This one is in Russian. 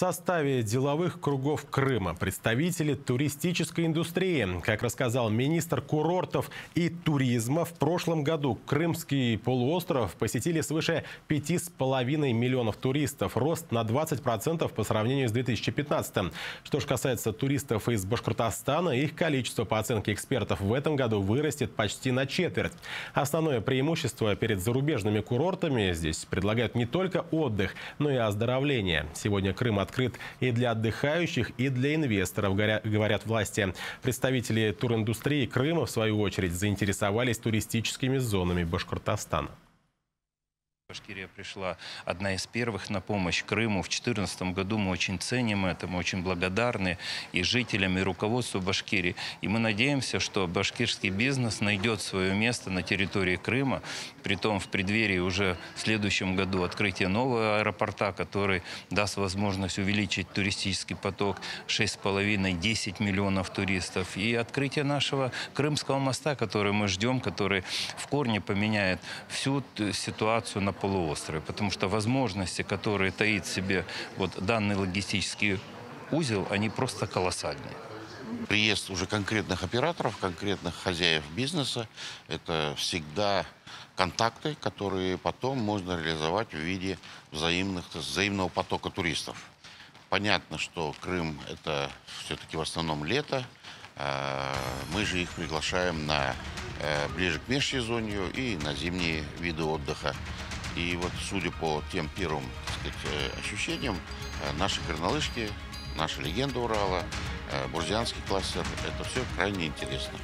составе деловых кругов Крыма представители туристической индустрии. Как рассказал министр курортов и туризма, в прошлом году Крымский полуостров посетили свыше 5,5 миллионов туристов. Рост на 20% по сравнению с 2015. Что же касается туристов из Башкортостана, их количество, по оценке экспертов, в этом году вырастет почти на четверть. Основное преимущество перед зарубежными курортами здесь предлагают не только отдых, но и оздоровление. Сегодня Крым открыт и для отдыхающих, и для инвесторов, говорят власти. Представители туриндустрии Крыма, в свою очередь, заинтересовались туристическими зонами Башкортостана. Башкирия пришла одна из первых на помощь Крыму. В 2014 году мы очень ценим это, мы очень благодарны и жителям, и руководству Башкирии. И мы надеемся, что башкирский бизнес найдет свое место на территории Крыма, при том в преддверии уже в следующем году открытия нового аэропорта, который даст возможность увеличить туристический поток 6,5-10 миллионов туристов. И открытие нашего Крымского моста, который мы ждем, который в корне поменяет всю ситуацию на полуострове, потому что возможности, которые таит в себе вот данный логистический узел, они просто колоссальные. Приезд уже конкретных операторов, конкретных хозяев бизнеса – это всегда контакты, которые потом можно реализовать в виде взаимных, взаимного потока туристов. Понятно, что Крым – это все-таки в основном лето. А мы же их приглашаем на э, ближе к межсезонью и на зимние виды отдыха. И вот, судя по тем первым так сказать, э, ощущениям, э, наши горнолыжки, наша легенда Урала, э, Бурзианский кластер, это все крайне интересно.